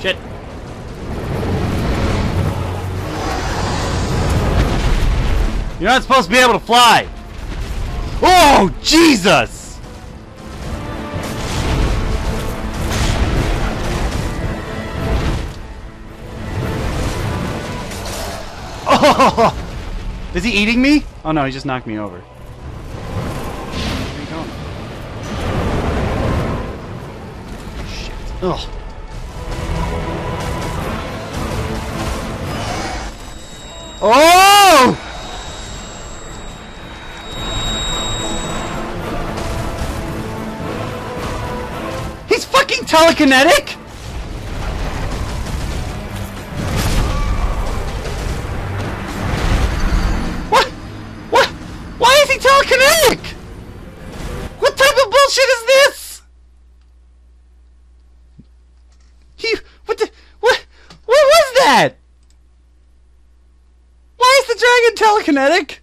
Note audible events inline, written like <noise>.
Shit. You're not supposed to be able to fly. Oh, Jesus! <laughs> Oh! Is he eating me? Oh no, he just knocked me over. Where are you going? Shit. Ugh. Oh! He's fucking telekinetic? What? What? Why is he telekinetic? What type of bullshit is this? He what the what what was that? Why is the dragon telekinetic?